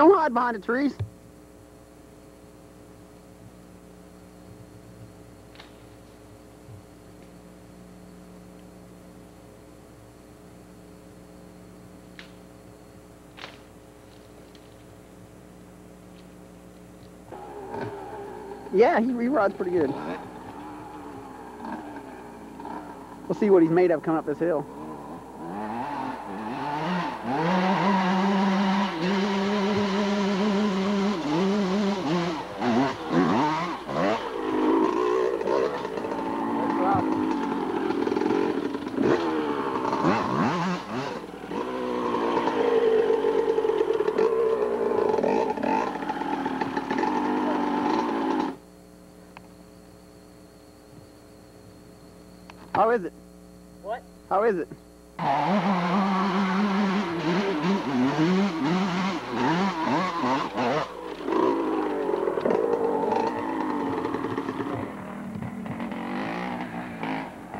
Don't hide behind the trees. Yeah, he re-rides pretty good. We'll see what he's made of coming up this hill. How is it? What? How is it?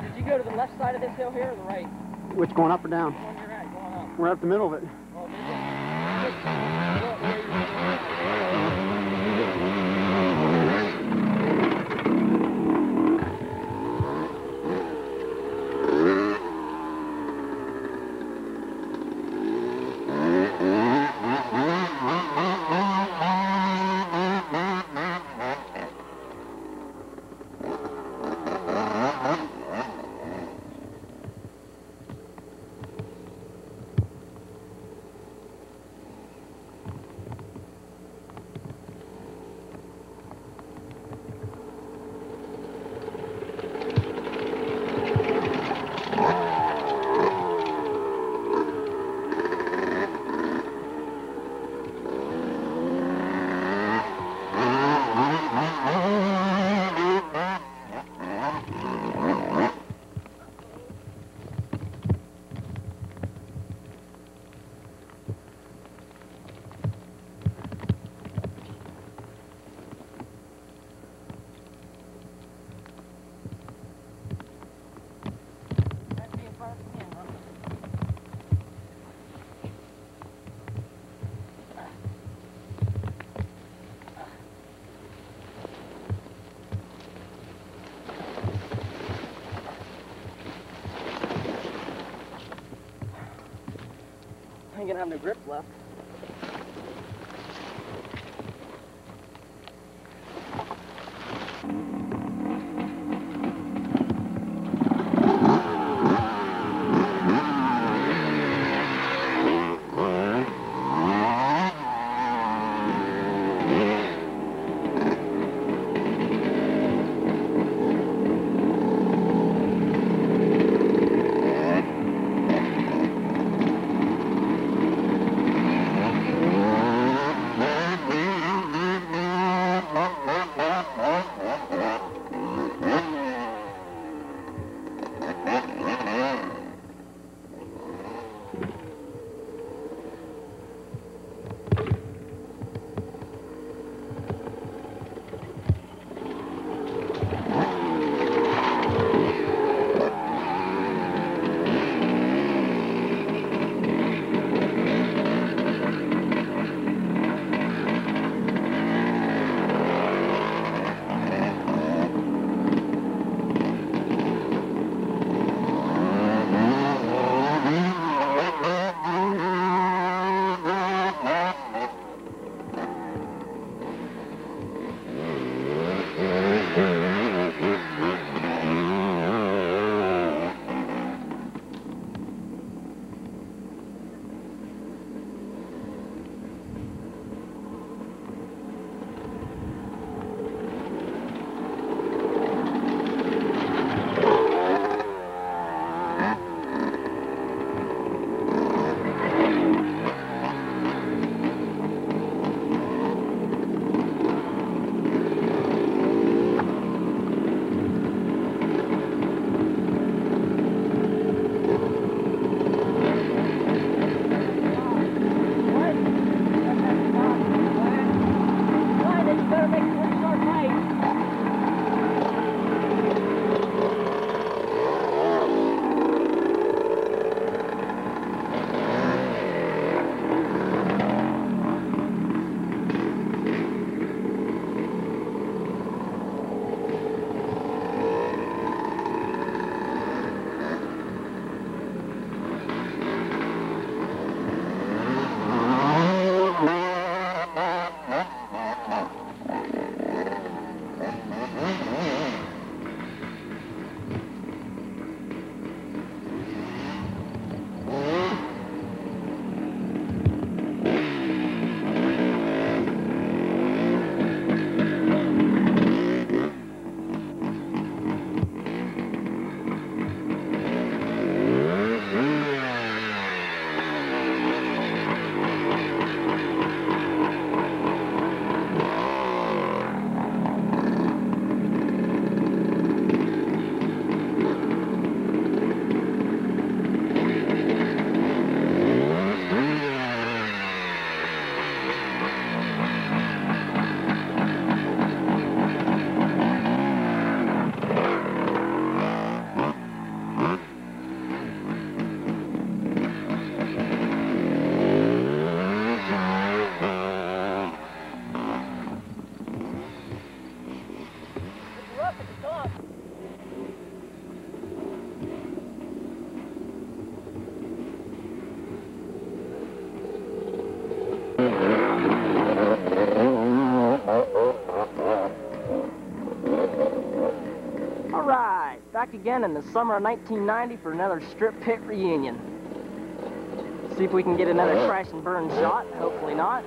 Did you go to the left side of this hill here or the right? Which going up or down? You're at, going up. We're up the middle of it. Gonna have no grip left. Back again in the summer of 1990 for another strip pit reunion. See if we can get another crash and burn shot. Hopefully not.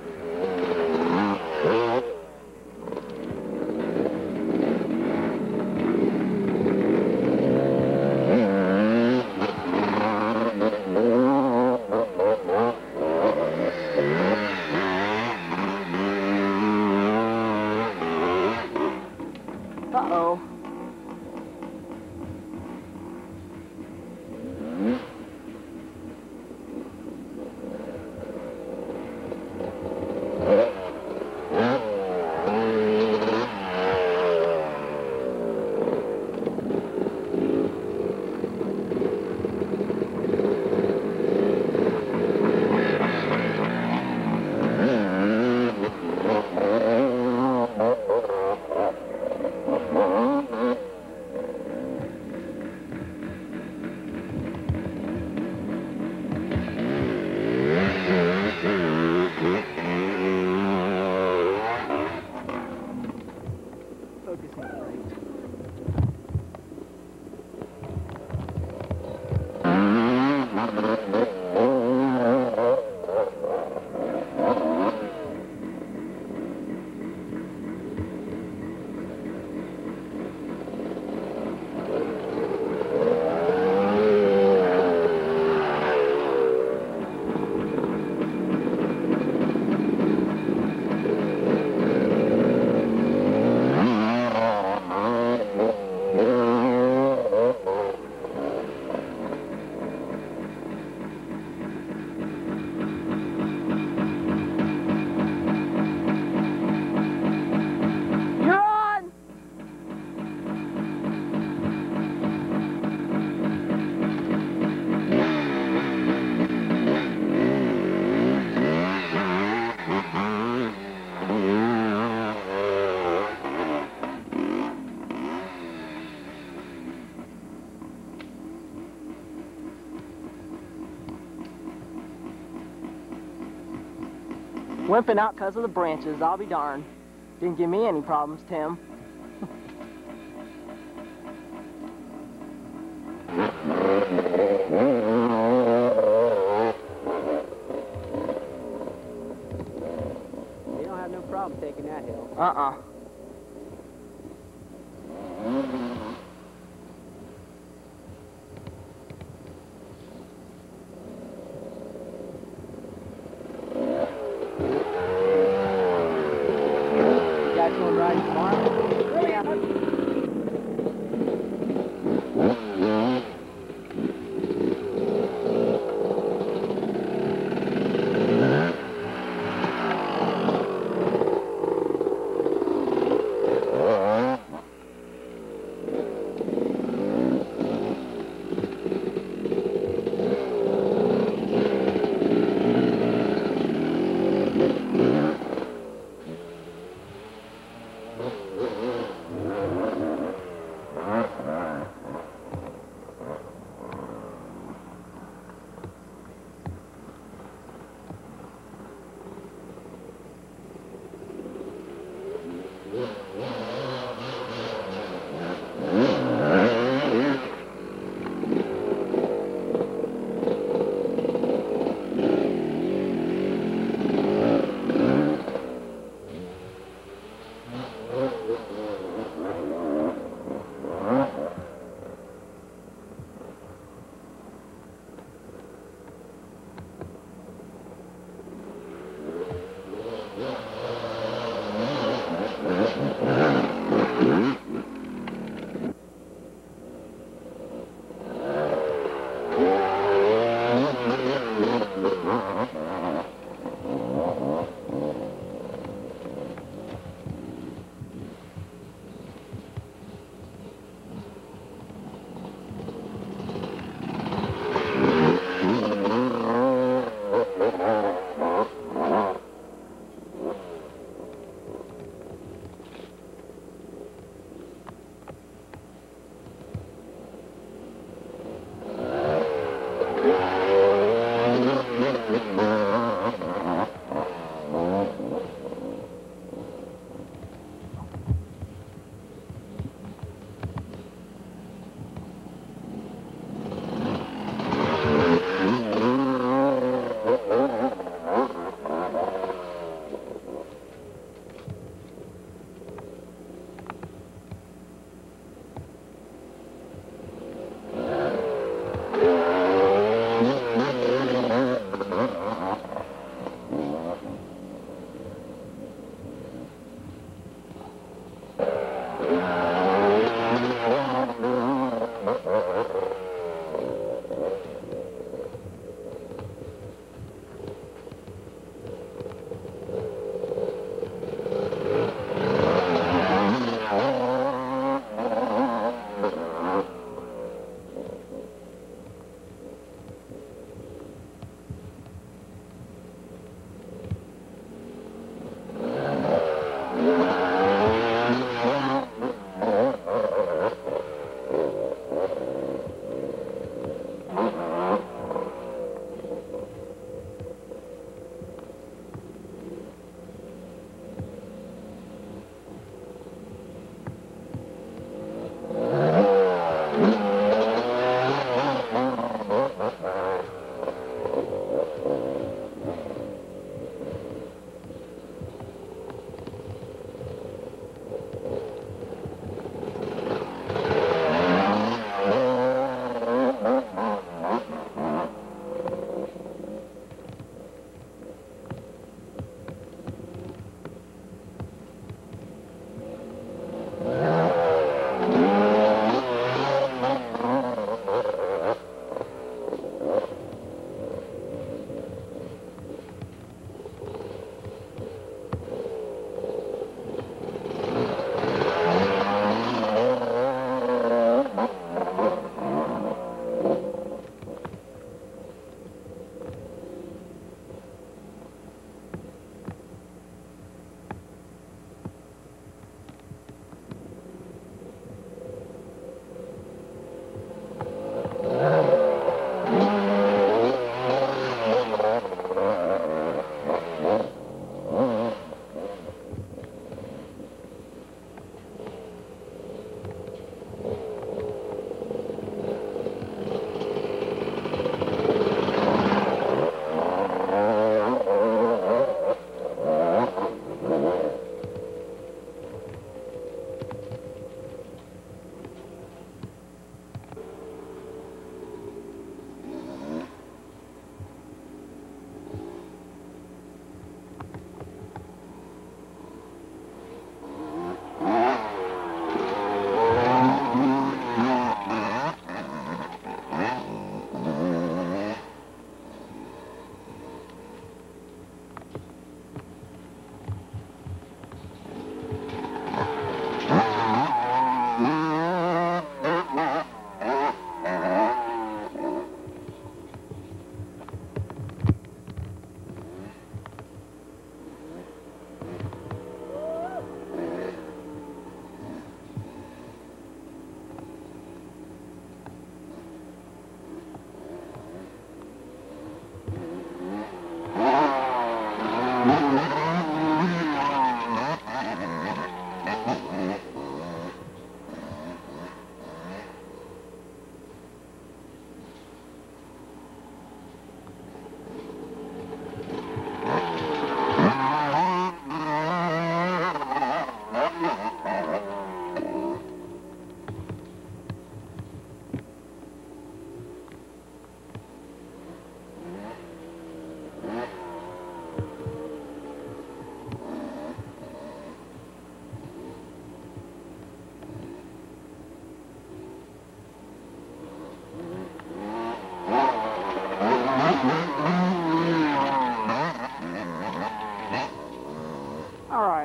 Wimping out because of the branches, I'll be darned. Didn't give me any problems, Tim. You don't have no problem taking that hill. Uh-uh. Yeah.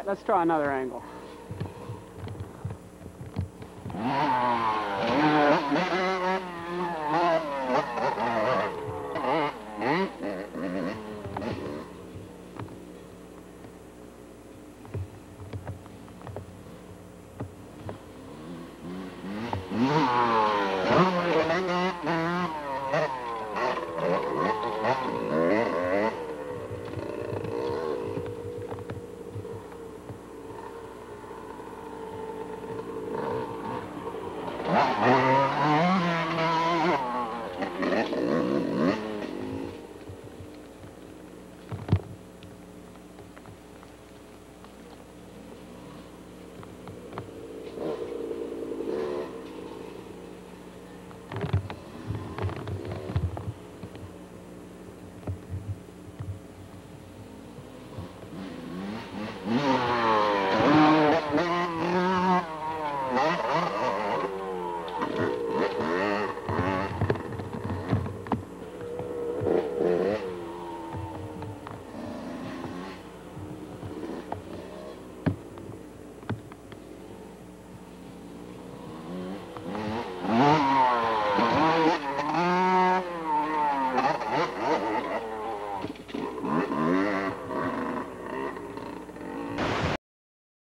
Let's try another angle. Mm-hmm.